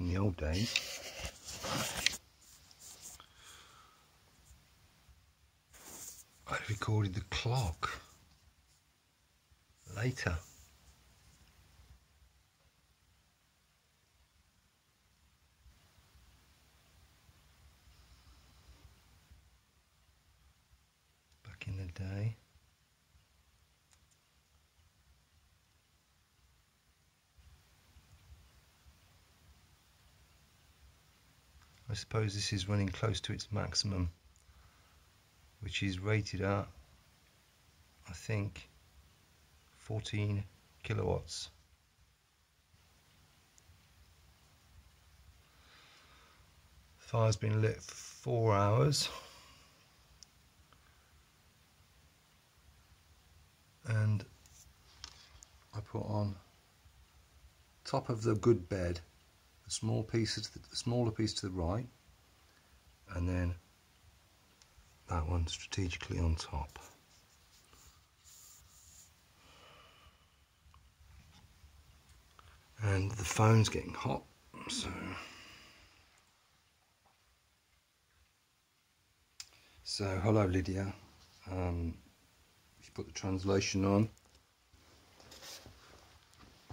in the old days I recorded the clock later. Back in the day. I suppose this is running close to its maximum which is rated at I think 14 kilowatts. Fire's been lit for four hours. And I put on top of the good bed small the smaller piece to the right and then that one strategically on top. And the phone's getting hot, so So hello Lydia. Um, if you put the translation on,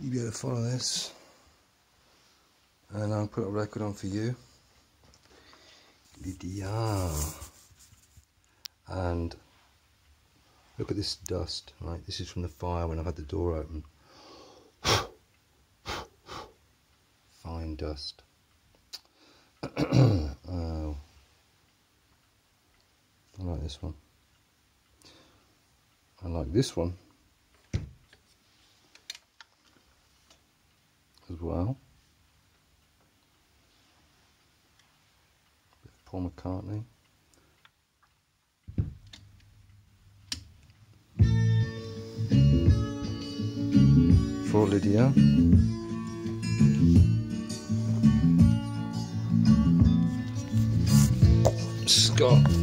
you'll be able to follow this. And I'll put a record on for you. Lydia. And look at this dust right? This is from the fire when I've had the door open. Fine dust. Oh I like this one. I like this one as well Paul McCartney for Lydia. Scott. Scott,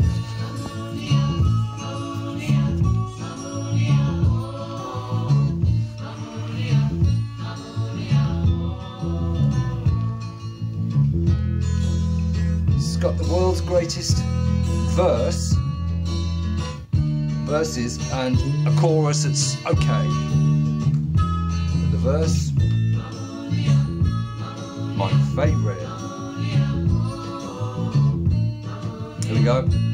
verse, verses, and a chorus that's okay The verse. My favourite. Here we go.